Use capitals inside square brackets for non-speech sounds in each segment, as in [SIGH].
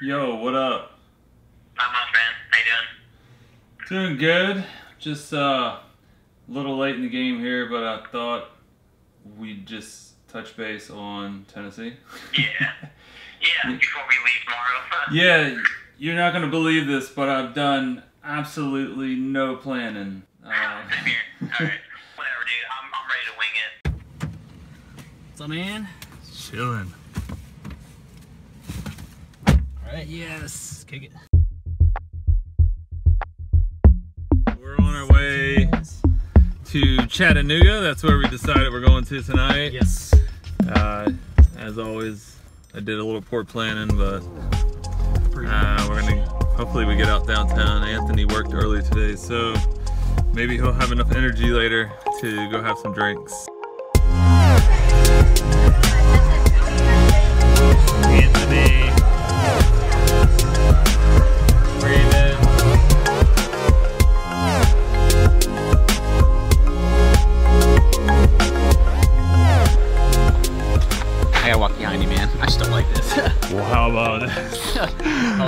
Yo, what up? Not much, man. How you doing? Doing good. Just uh, a little late in the game here, but I thought we'd just touch base on Tennessee. Yeah. [LAUGHS] Yeah, before we leave tomorrow. [LAUGHS] yeah, you're not gonna believe this, but I've done absolutely no planning. Uh, [LAUGHS] Same here. Alright. Whatever, dude. I'm, I'm ready to wing it. What's up, man? chilling. Alright, yes. Kick it. We're on our way to Chattanooga. That's where we decided we're going to tonight. Yes. Uh, as always, I did a little poor planning, but uh, we're gonna hopefully we get out downtown. Anthony worked early today, so maybe he'll have enough energy later to go have some drinks.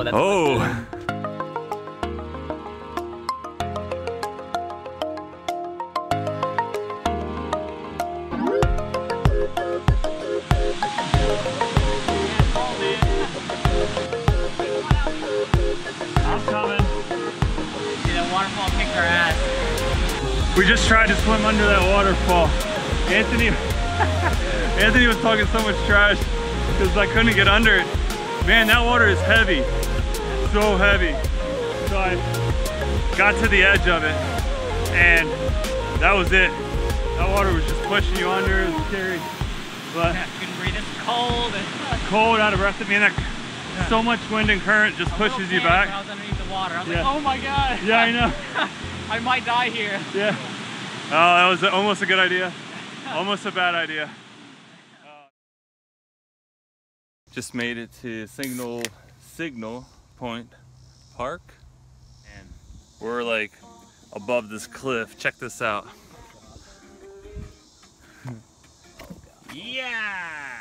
Oh, that's Oh. I'm coming. that waterfall kicked our ass. We just tried to swim under that waterfall. Anthony, [LAUGHS] Anthony was talking so much trash because I couldn't get under it. Man, that water is heavy, so heavy. So I got to the edge of it, and that was it. That water was just pushing you under. It was scary, but I couldn't breathe. It's cold. And cold, out of breath. I mean, that so much wind and current just A pushes you back. I was underneath the water. I was Yeah. like, oh my god. Yeah, I know. [LAUGHS] I might die here. Yeah. Oh, that was almost a good idea. [LAUGHS] Almost a bad idea. Just made it to Signal Signal Point Park, and we're like above this cliff. Check this out. [LAUGHS] yeah.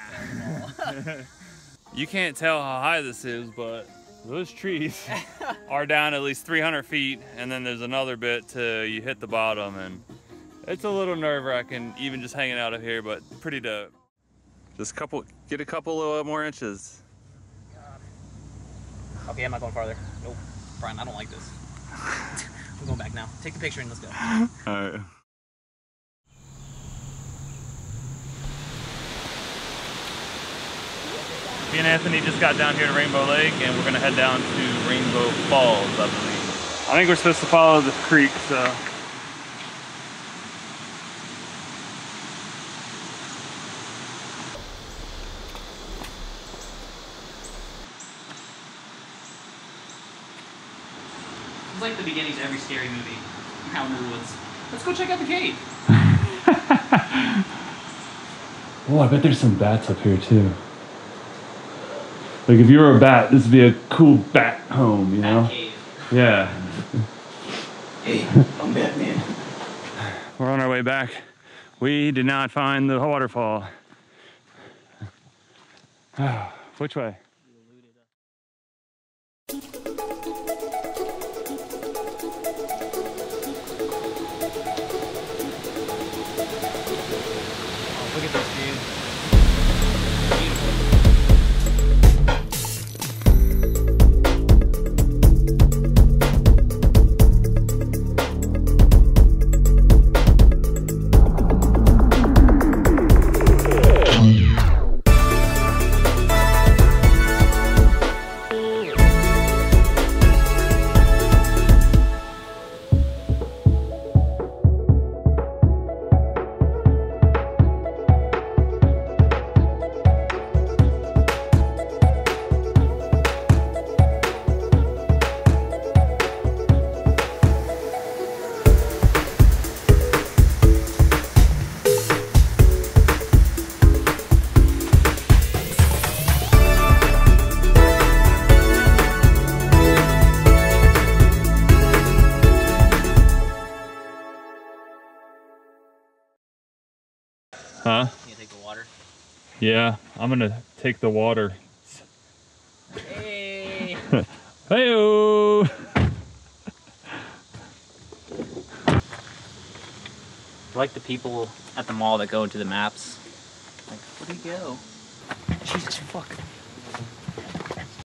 you can't tell how high this is, but those trees [LAUGHS] are down at least 300 feet, and then there's another bit till you hit the bottom, and it's a little nerve-wracking even just hanging out of here, but pretty dope. Just couple, get a couple of more inches. Okay, I'm not going farther. Nope. Brian, I don't like this. [LAUGHS] I'm going back now. Take the picture and let's go. All right. Me and Anthony just got down here to Rainbow Lake, and we're gonna head down to Rainbow Falls, I believe. I think we're supposed to follow the creek, so. It's like the beginnings of every scary movie. Out in the woods. Let's go check out the cave. [LAUGHS] Oh, I bet there's some bats up here too. Like if you were a bat, this would be a cool bat home, you know? Cave. Yeah. [LAUGHS] Hey, I'm Batman. We're on our way back. We did not find the waterfall. [SIGHS] Which way? Huh? You take the water. Yeah, I'm gonna take the water. Hey. [LAUGHS] Hey-o! like the people at the mall that go into the maps. Like, where do you go? Jesus fuck.